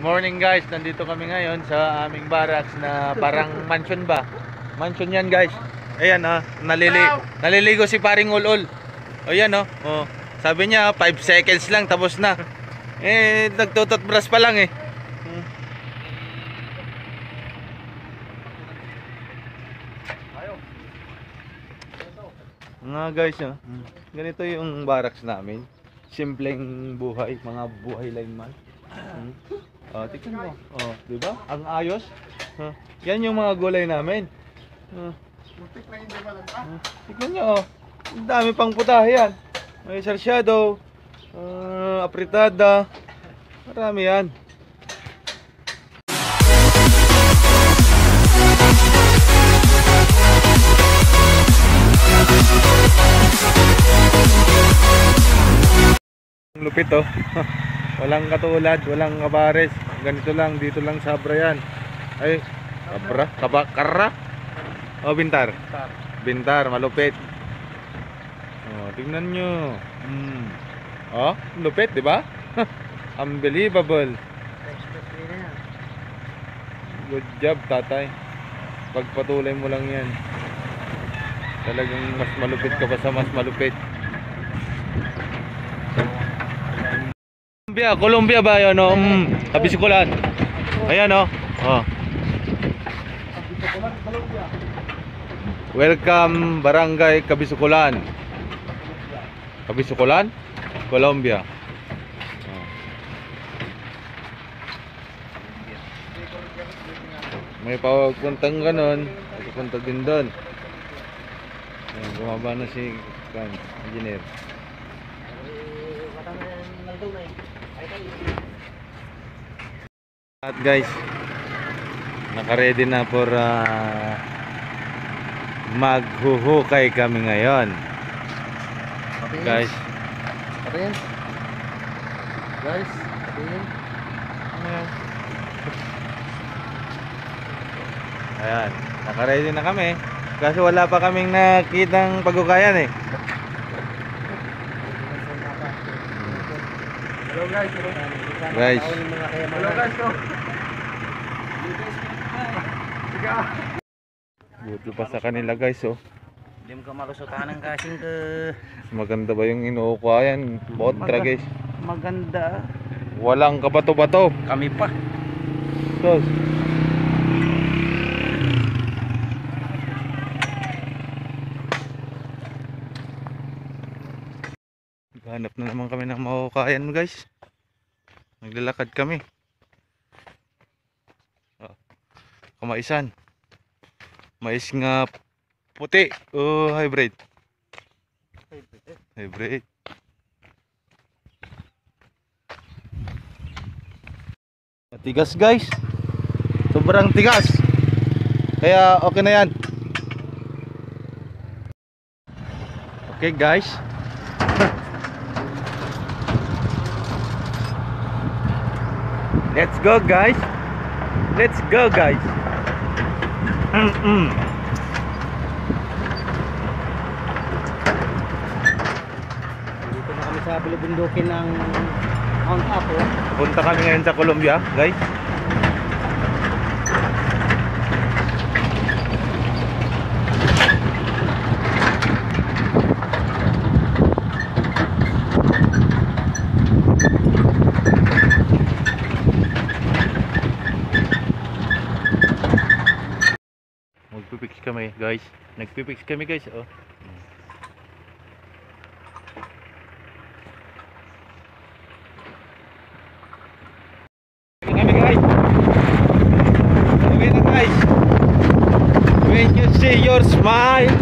Morning guys, nandito kami ngayon sa aming barracks na parang mansion ba? Mansion yan guys. Ayan ah, nalili naliligo si paring ulol. O yan oh. oh. Sabi niya 5 seconds lang tapos na. Eh nagtututbrush pa lang eh. Hmm. Nga guys, oh. ganito yung barracks namin. Simpleng buhay, mga buhay lineman. Hmm. Oh, tingnan mo. Oh, 'di ba? Ang ayos. Huh. Yan yung mga gulay namin. Huh. Huh. Tingnan niyo oh. Ang dami pang putahe yan. May sarsyado, uh, apritada. Marami yan. Lupit oh. walang katulad, walang kabares. Ganito lang, dito lang sa Abra yan. Ay, Abra? Kaba, Karra? O, Bintar? Bintar, malupit. Oh, tingnan nyo. Mm. Oh, lupit, di ba? Unbelievable. Good job, tatay. Pagpatuloy mo lang yan. Talagang mas malupit ka pa sa mas malupit. Colombia, Colombia ba 'yon? No? Mm, kabisikulan. Ayan oh. Oh. Welcome Barangay Kabisukulan. Kabisukulan? Colombia. Oh. May pagpuntang ganon, pupunta din doon. Ayan, bumaba na si kan, engineer. At guys, naka-ready na for uh, maghuhukay kami ngayon. Guys, Patingin. Guys, patingin. ayan, naka-ready na kami. Kaso wala pa kaming nakitang paghukayan eh. Hello guys. Guys. Hello guys. oh. Buti pa sa kanila guys oh. Hindi mo ka malusutahan ng kasing ka. Maganda ba yung inuukayan? Botra guys. Maganda. Walang kabato-bato. Kami pa. Sos. Ng mahukayan guys. Naglalakad kami. Oh. Kamaisan. Mais nga puti. Oh, hybrid. Hybrid. Tigas guys. Sobrang tigas. Kaya okay na yan. Okay guys. Let's go guys. Let's go guys. Mm-mm. Dito na kami sa bilibundukin ng Mount Apo. Punta kami ngayon sa Colombia, guys. nagpipix kami guys. Nagpipix kami guys oh. Kami na guys. When you see your smile.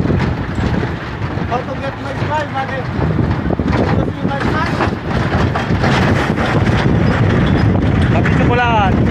How to get my smile buddy. How to see my smile. Tapi simulan